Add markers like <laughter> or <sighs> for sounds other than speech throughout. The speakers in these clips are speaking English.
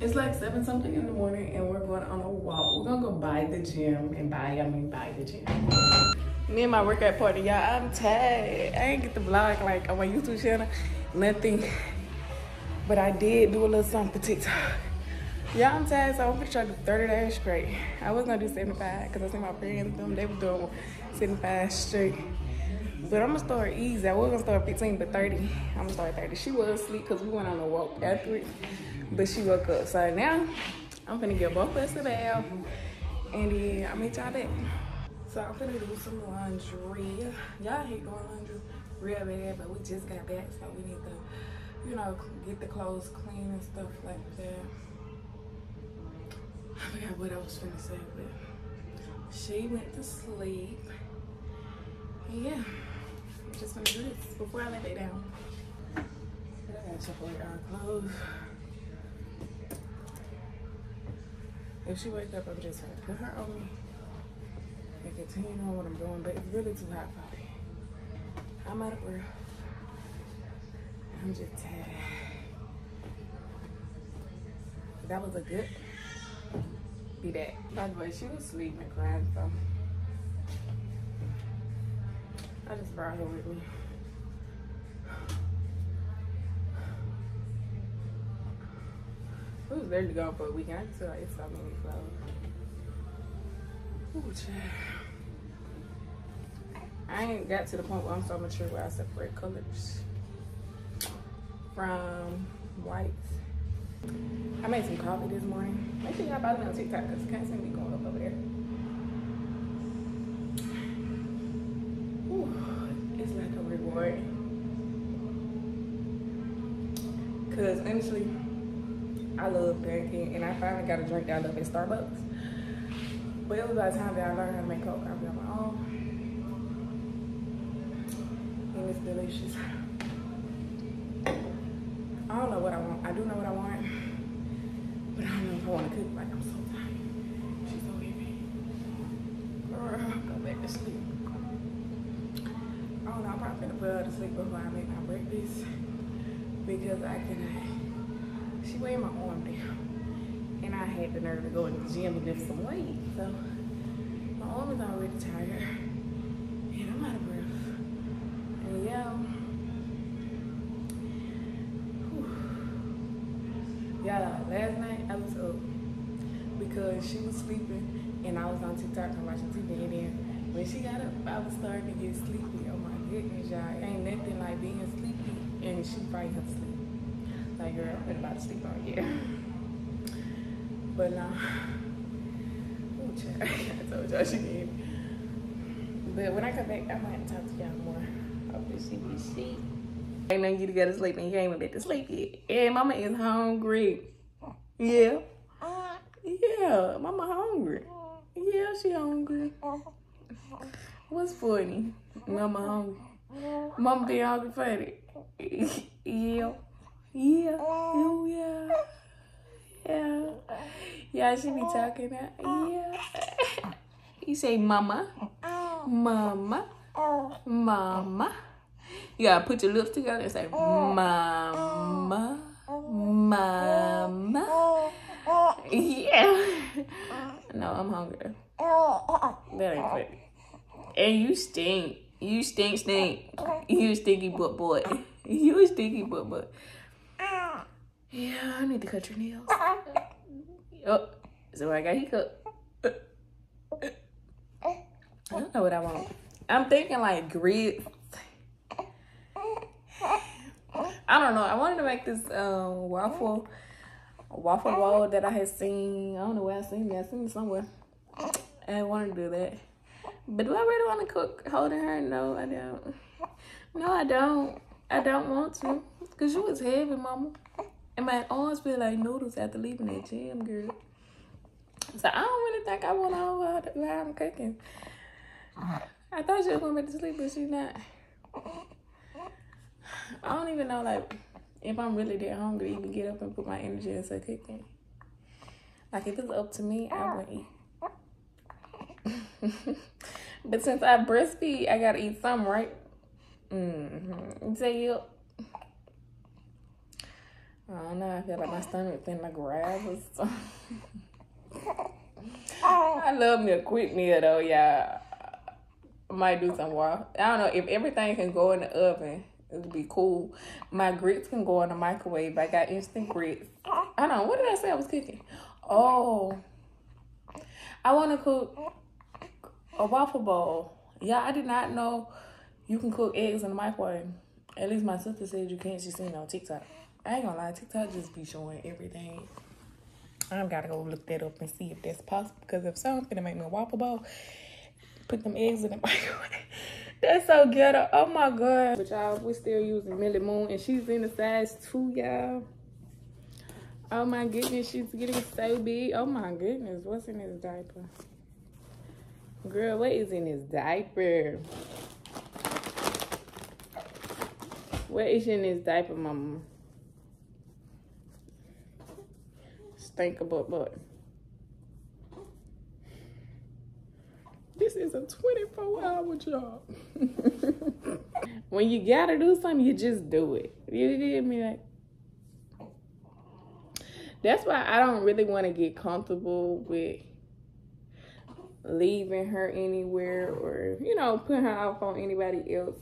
It's like seven something in the morning and we're going on a walk. We're gonna go by the gym and buy, I mean buy the gym. Me and my workout party, y'all, I'm tired. I ain't get the vlog like on my YouTube channel, nothing. But I did do a little something for TikTok. Yeah, I'm tired, so I'm gonna try to do 30 days straight. I was gonna do 75 because I seen my friends, them, they were doing 75 straight. But I'm gonna start easy. I was gonna start 15, but 30. I'm gonna start 30. She was asleep because we went on a walk after it but she woke up. So now I'm gonna get both of us a bath and then I'll meet y'all back. So I'm gonna do some laundry. Y'all hate doing laundry real bad, but we just got back, so we need to, you know, get the clothes clean and stuff like that. I forgot what I was gonna say, but she went to sleep. Yeah, just gonna do this before I let it down. I gotta our uh, clothes. If she wake up, I'm just gonna put her on me and continue on what I'm doing, but it's really too hot for me. I'm out of breath. I'm just tired. That was a good be back. By the way, she was sleeping crying, so I just brought her with me. We was ready to go for a weekend. I just feel like it's so many clothes. Ooh, child. I ain't got to the point where I'm so mature where I separate colors from whites. I made some coffee this morning. Make sure y'all follow me on TikTok because you can't see me going up over there. Ooh, it's like a reward. Because honestly, I love drinking, and I finally got a drink that I love at Starbucks. But it was by the time that I learned how to make coke coffee on my own. And it's delicious. I don't know what I want. I do know what I want. But I don't know if I want to cook. Like, I'm so tired. She's so heavy. Girl, go back to sleep. Oh, I don't know. I'm probably going to put her to sleep before I make my breakfast. Because I cannot she weighed my arm down. And I had the nerve to go in the gym and lift some weight. So my arm is already tired. And I'm out of breath. And yeah. Yeah, last night I was up because she was sleeping and I was on TikTok and watching TV and then when she got up, I was starting to get sleepy. Oh my goodness, y'all. Ain't nothing like being sleepy and she probably have to sleep. Like, girl, I've been about to sleep all year. <laughs> But nah. <laughs> I told y'all she did. But when I come back, I might talk to y'all more. She be sleep. Ain't nothing you to go to sleep and you ain't even been to sleep yet. And mama is hungry. Yeah. Yeah, mama hungry. Yeah, she hungry. What's funny? Mama hungry. Mama be hungry funny. Yeah. Yeah. Oh, yeah. Yeah. Yeah, she be talking that. Yeah. You say mama. Mama. Mama. You gotta put your lips together and say mama. Mama. Yeah. No, I'm hungry. That ain't funny. And you stink. You stink, stink. You stinky butt boy. <laughs> You a stinky butt boy. Yeah, I need to cut your nails. Oh, so I got hiccup. I don't know what I want. I'm thinking like grits. I don't know. I wanted to make this uh, waffle waffle roll that I had seen. I don't know where I seen it. I seen it somewhere. And I wanted to do that. But do I really want to cook holding her? No, I don't. No, I don't. I don't want to. Because you was heavy, mama. And my arms feel like noodles after leaving that gym, girl. So I don't really think I want to know how I'm cooking. I thought she was going to be to sleep, but she's not. I don't even know, like, if I'm really that hungry, even get up and put my energy into cooking. Like, if it's up to me, I would eat. <laughs> but since I breastfeed, I got to eat something, right? Mm-hmm. Yep. I don't know. I feel like my stomach finna grab or something. <laughs> I love me a quick meal though, y'all. I might do some wild. I don't know if everything can go in the oven. It would be cool. My grits can go in the microwave. I got instant grits. I don't know. What did I say I was cooking? Oh, I want to cook a waffle bowl. Yeah, I did not know you can cook eggs in the microwave. At least my sister said you can't. She seen on TikTok. I ain't gonna lie, TikTok just be showing everything. I've gotta go look that up and see if that's possible. Because if so, I'm gonna make me a waffle bowl. Put them eggs in the <laughs> microwave. that's so ghetto. Oh my god. But y'all, we're still using Millie Moon and she's in the size two, y'all. Oh my goodness, she's getting so big. Oh my goodness, what's in this diaper? Girl, what is in this diaper? What is in this diaper, mama? Stink about butt. This is a 24 hour job. <laughs> when you gotta do something, you just do it. You get me? Like, that's why I don't really want to get comfortable with leaving her anywhere or, you know, putting her off on anybody else.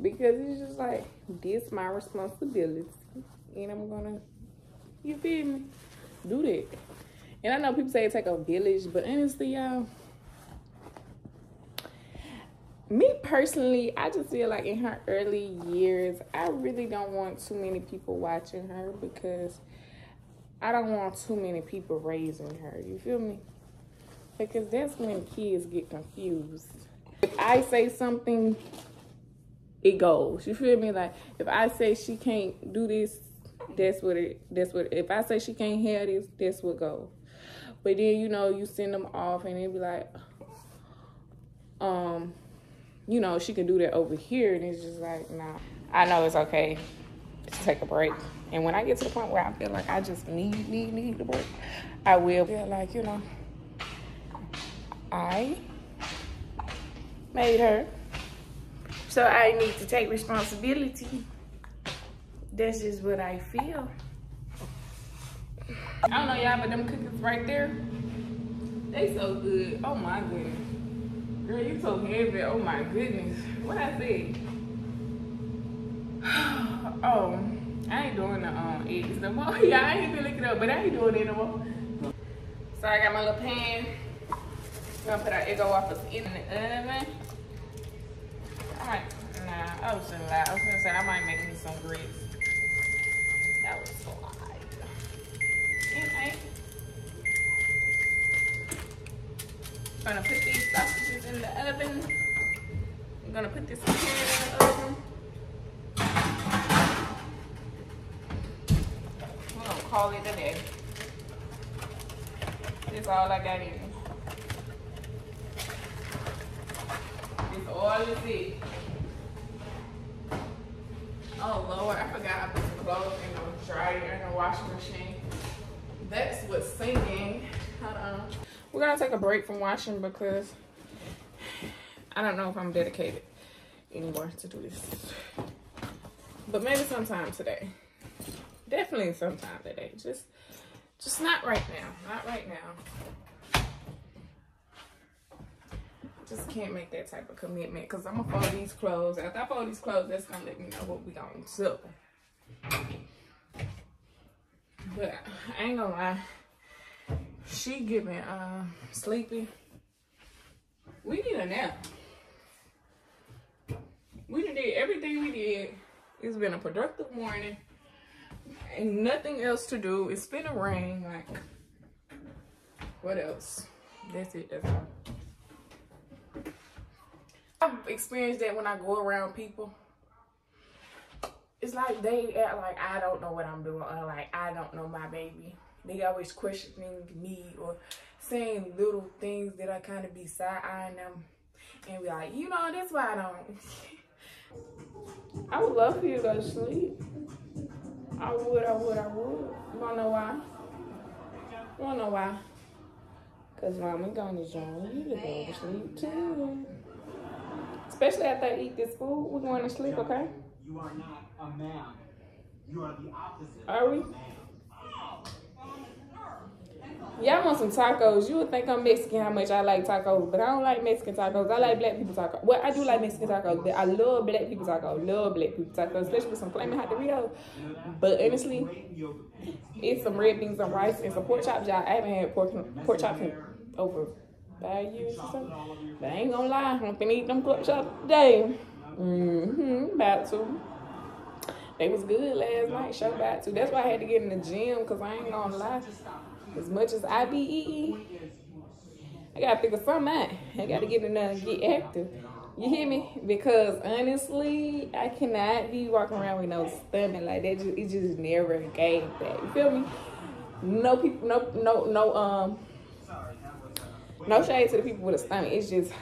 Because it's just like, this my responsibility. And I'm gonna, you feel me? Do that. And I know people say it take a village, but honestly, y'all, me personally, I just feel like in her early years, I really don't want too many people watching her because I don't want too many people raising her. You feel me? Because that's when kids get confused. If I say something, it goes. You feel me? Like if I say she can't do this, that's what it that's what if I say she can't have this, that's what goes. But then you know, you send them off and they be like, um, you know, she can do that over here and it's just like, nah. I know it's okay to take a break. And when I get to the point where I feel like I just need, need, need the break, I will feel like, you know, I made her. So I need to take responsibility. That's just what I feel. I don't know y'all, but them cookies right there, they so good. Oh my goodness. Girl, you so heavy. Oh my goodness. What I say? <sighs> oh. I ain't doing the um, eggs no more. <laughs> yeah, I ain't even looking up, but I ain't doing it no more. So I got my little pan. Gonna put our egg waffles in the oven. I was gonna lie. I was gonna say I might make me some grits. That was so. And I, I'm gonna put these sausages in the oven. I'm gonna put this in the oven. We're gonna call it a day. That's all I got in. It's all is it. Oh Lord, I forgot I put some clothes in the dryer and the washing machine. That's what's singing. Hold on. We're gonna take a break from washing because I don't know if I'm dedicated anymore to do this. But maybe sometime today definitely sometime today. Just, just not right now. Not right now. Just can't make that type of commitment because I'm gonna fold these clothes. After I fold these clothes, that's gonna let me know what we gonna do. But I ain't gonna lie. She giving uh sleepy. We need a nap. We did everything we did. It's been a productive morning and nothing else to do. It's been a rain. Like, what else? That's it. That's all. I've experienced that when I go around people. It's like they act like I don't know what I'm doing or like I don't know my baby. They always questioning me or saying little things that I kind of be side-eyeing them and be like, you know, that's why I don't. I would love for you to go to sleep. I would, I would, I would. You wanna know why? Wanna know why? Cause mama gonna join you to go to sleep too. Especially after I eat this food, we're going to sleep, okay? You are not a man. You are the opposite. Are we? Y'all want some tacos. You would think I'm Mexican how much I like tacos, but I don't like Mexican tacos. I like black people tacos. Well, I do like Mexican tacos, but I love black people tacos. Love black people tacos, especially with some flaming hot Doritos. But honestly, it's some red beans and rice and some pork chops. Y'all, I haven't had pork, pork chops in over five years or something. But I ain't gonna lie, I'm finna eat them pork chops today. Mm-hmm, about to. They was good last night, show about to. That's why I had to get in the gym, because I ain't gonna lie. As much as I be eating, I gotta figure something out. I gotta get in there and get active. You hear me? Because honestly, I cannot be walking around with no stomach like that. It just never gave that. You feel me? No people, no, no, no, um, no shade to the people with a stomach. It's just,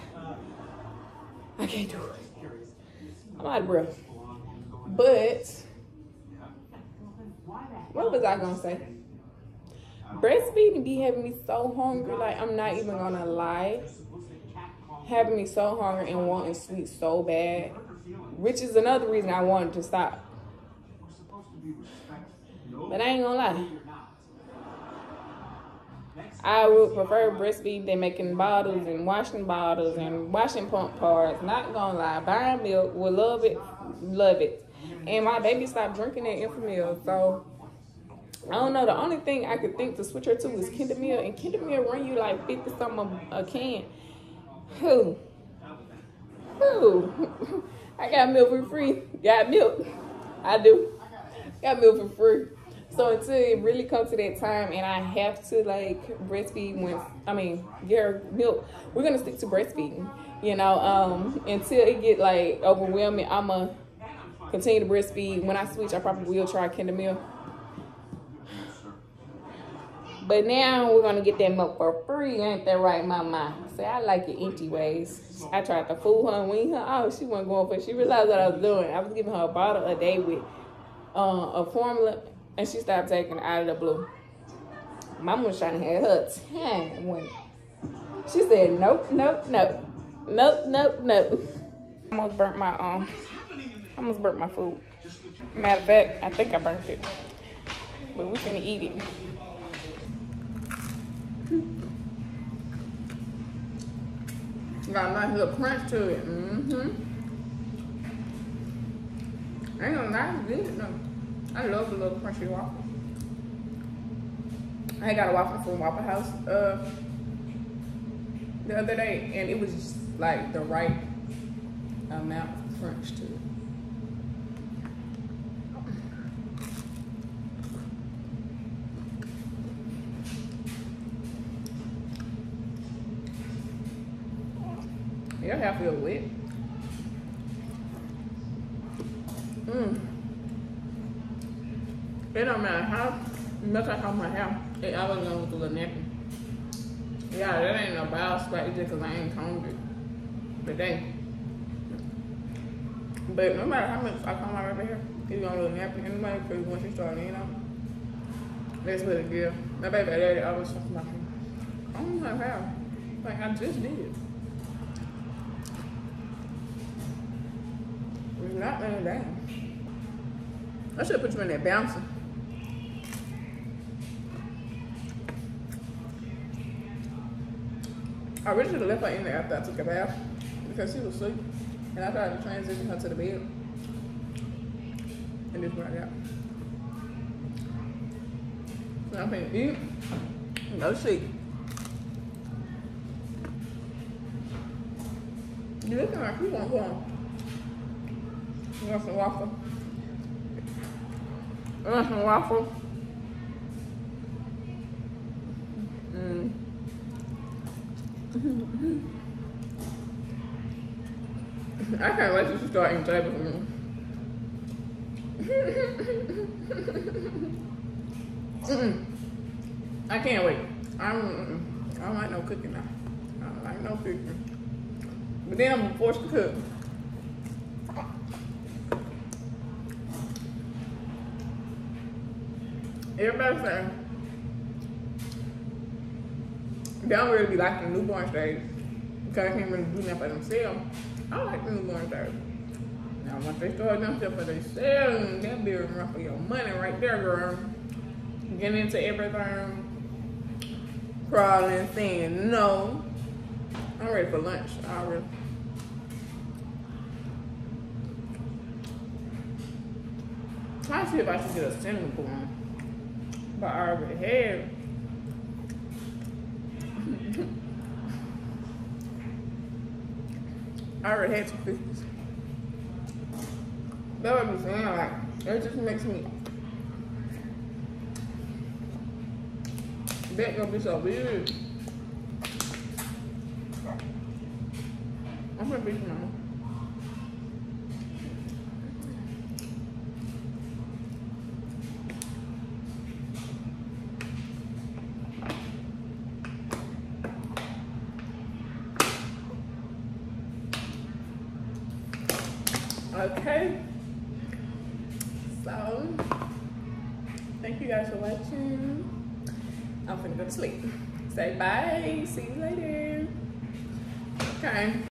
I can't do it. I'm out of breath. But, what was I gonna say? breastfeeding be having me so hungry like i'm not even gonna lie having me so hungry and wanting sweet so bad which is another reason i wanted to stop but i ain't gonna lie I would prefer breastfeeding than making bottles and washing bottles and washing pump parts. Not gonna lie, buying milk, will love it, love it. And my baby stopped drinking that Enfamil, so I don't know. The only thing I could think to switch her to is Kendamil, and Kendamil run you like fifty something a can. Who? Who? <laughs> I got milk for free. Got milk. I do. Got milk for free. So until it really comes to that time and I have to like breastfeed when I mean her milk, we're gonna stick to breastfeeding. You know, um, until it get like overwhelming, I'ma continue to breastfeed. When I switch, I probably will try Kendamil. But now we're gonna get that milk for free, ain't that right, mama? Say I like it empty ways. I tried to fool her and wean her. Oh, she wasn't going for it. She realized what I was doing. I was giving her a bottle a day with uh, a formula, and she stopped taking out of the blue. Mama was trying to have her time when she said nope, nope, nope, nope, nope, nope. Almost burnt my um, almost burnt my food. Matter of fact, I think I burnt it, but we finna eat it. Got a nice little crunch to it. Mm-hmm. Ain't no nice good no. I love the little crunchy waffle. I got a waffle from Waffle House uh, the other day, and it was just like the right amount of crunch to it. Your hair feel wet. Mmm. It don't matter how much I comb my hair, it always gonna look a little nappy. Yeah, that ain't no bowel scratch just cause I ain't combed it today. But no matter how much I comb my hair, it's gonna look nappy anyway because once you start leaning out, that's what it gives. My baby daddy always talks about me. I don't have hair. Like I just did. not laying down. I should put you in there bouncing. I have left her in there after I took a bath because she was asleep. And I tried to transition her to the bed. And just brought it out. So I'm gonna eat. No sleep. You looking like you want one. You want some waffle? You want some waffle? Mm. I can't wait you start eating table me. I can't wait. I don't, I don't like no cooking now. I don't like no cooking. But then I'm forced to cook. Everybody saying they don't really be the newborn stage because they can't really do nothing for themselves. I like the newborn stage. No. And once they start them stuff for themselves, they'll be run for your money right there, girl. Getting into everything, crawling, saying no. I'm ready for lunch already. Trying to see if I should get a cinnamon bun. But I already have. I already had two fifties. That would be saying like it just makes me that gonna be so weird. I'm gonna be mama. Okay. So, thank you guys for watching. I'm finna go to sleep. Say bye. See you later. Okay.